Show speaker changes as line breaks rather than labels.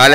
Al